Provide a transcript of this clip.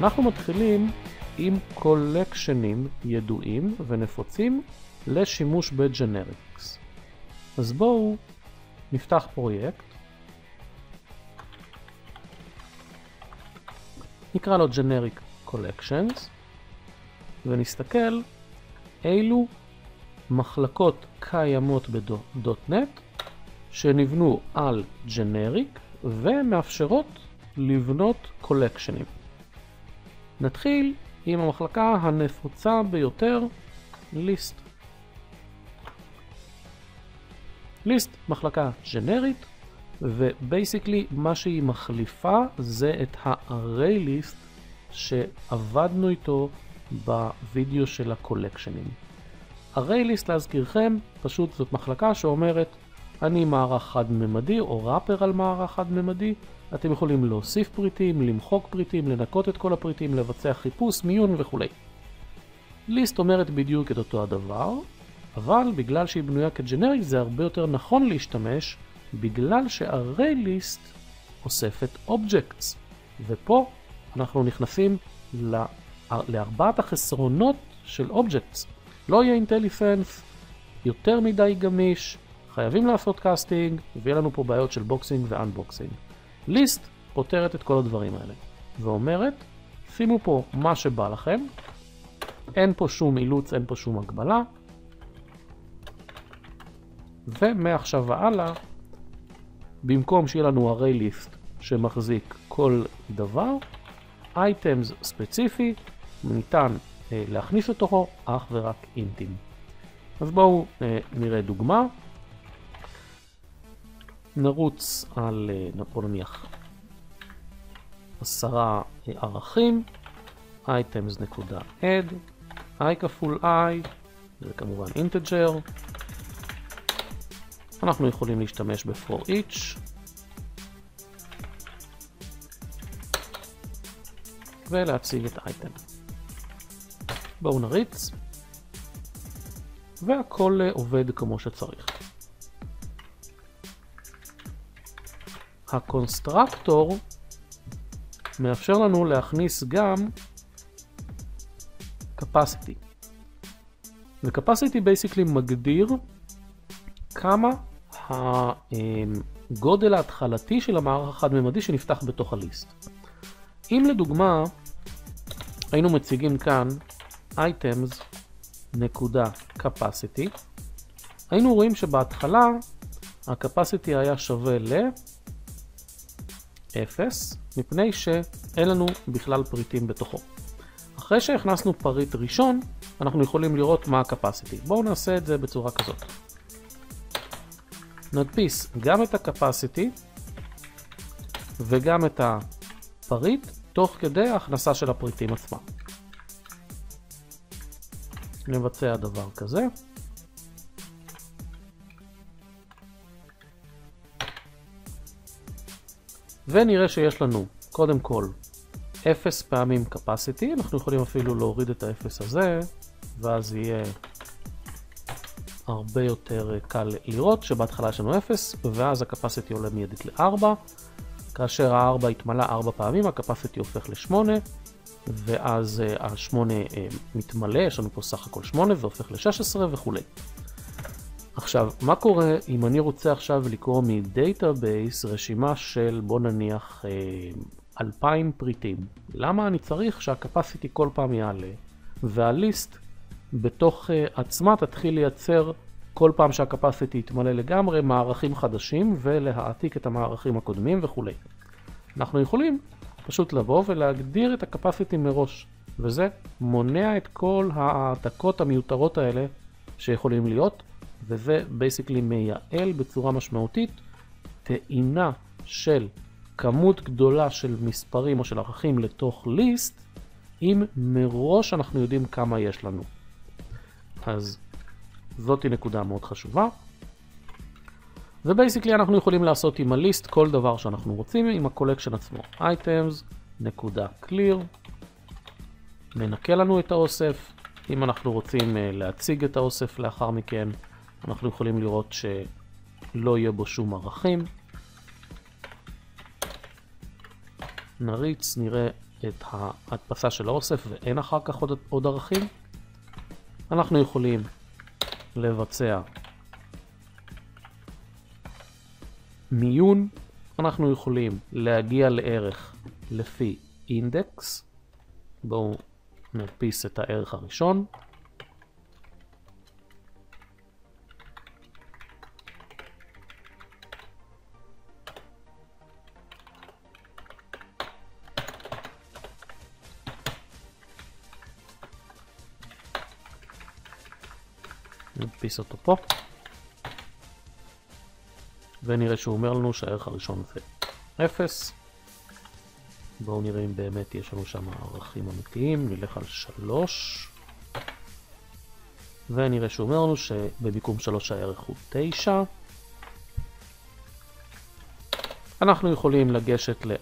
אנחנו מתחילים עם קולקשנים ידועים ונפוצים לשימוש בג'נריקס. אז בואו נפתח פרויקט, נקרא לו Generic Collections, ונסתכל אילו מחלקות קיימות בדוטנט שנבנו על ג'נריק ומאפשרות לבנות קולקשנים. נתחיל עם המחלקה הנפוצה ביותר, ליסט. ליסט מחלקה ג'נרית, ובייסיקלי מה שהיא מחליפה זה את ה-array list שעבדנו איתו בווידאו של הקולקשנים. array list להזכירכם, פשוט זאת מחלקה שאומרת אני מערך חד-ממדי או ראפר על מערך חד-ממדי, אתם יכולים להוסיף פריטים, למחוק פריטים, לנקות את כל הפריטים, לבצע חיפוש, מיון וכולי. ליסט אומרת בדיוק את אותו הדבר, אבל בגלל שהיא בנויה כג'נריק זה הרבה יותר נכון להשתמש בגלל ש-array list אוספת objects, ופה אנחנו נכנסים לארבעת החסרונות של objects. לא יהיה IntelliSense, יותר מדי גמיש, חייבים לעשות casting, ויהיה לנו פה בעיות של boxing ו-unboxing. List פותרת את כל הדברים האלה, ואומרת, שימו פה מה שבא לכם, אין פה שום אילוץ, אין פה שום הגבלה, ומעכשיו והלאה, במקום שיהיה לנו array list שמחזיק כל דבר, items ספציפי ניתן אה, להכניס לתוכו אך ורק אינטים. אז בואו אה, נראה דוגמה. נרוץ על, אה, בוא נניח, עשרה אה, ערכים, items.add, i כפול i, זה כמובן integer. אנחנו יכולים להשתמש ב-for each. ולהציג את ה-item. בואו נריץ, והכל אה, עובד כמו שצריך. ה-constructor מאפשר לנו להכניס גם capacity. ו-capacity basically מגדיר כמה הגודל ההתחלתי של המערך החד-ממדי שנפתח בתוך ה-list. אם לדוגמה היינו מציגים כאן items נקודה capacity, היינו רואים שבהתחלה ה-capacity היה שווה ל... 0, מפני שאין לנו בכלל פריטים בתוכו. אחרי שהכנסנו פריט ראשון, אנחנו יכולים לראות מה ה-capacity. בואו נעשה את זה בצורה כזאת. נדפיס גם את ה-capacity וגם את הפריט, תוך כדי ההכנסה של הפריטים עצמם. נבצע דבר כזה. ונראה שיש לנו קודם כל 0 פעמים capacity, אנחנו יכולים אפילו להוריד את ה-0 הזה, ואז יהיה הרבה יותר קל לראות שבהתחלה יש לנו 0, ואז ה-capacity עולה מיידית ל-4, כאשר ה-4 התמלא 4 פעמים, ה-capacity הופך ל-8, ואז ה-8 אה, מתמלא, יש לנו פה סך הכל 8 והופך ל-16 וכולי. עכשיו, מה קורה אם אני רוצה עכשיו לקרוא מ-database רשימה של בוא נניח 2,000 אה, פריטים? למה אני צריך שה-capacity כל פעם יעלה וה-list בתוך אה, עצמה תתחיל לייצר כל פעם שה-capacity יתמלא לגמרי מערכים חדשים ולהעתיק את המערכים הקודמים וכולי. אנחנו יכולים פשוט לבוא ולהגדיר את הקפסיטי מראש, וזה מונע את כל ההעתקות המיותרות האלה שיכולים להיות. וזה בייסיקלי מייעל בצורה משמעותית טעינה של כמות גדולה של מספרים או של ערכים לתוך ליסט, אם מראש אנחנו יודעים כמה יש לנו. אז זאתי נקודה מאוד חשובה. ו-basically אנחנו יכולים לעשות עם ה-list כל דבר שאנחנו רוצים עם ה-collection עצמו. items, נקודה clear, מנקה לנו את האוסף. אם אנחנו רוצים אה, להציג את האוסף לאחר מכן, אנחנו יכולים לראות שלא יהיה בו שום ערכים. נריץ, נראה את ההדפסה של האוסף ואין אחר כך עוד, עוד ערכים, אנחנו יכולים לבצע מיון, אנחנו יכולים להגיע לערך לפי אינדקס, בואו נדפיס את הערך הראשון. נדפיס אותו פה. ונראה שהוא אומר לנו שהערך הראשון זה 0. בואו נראה אם באמת יש לנו שם ערכים אמיתיים, נלך על 3. ונראה שהוא אומר לנו שבמיקום 3 הערך הוא 9. אנחנו יכולים לגשת ל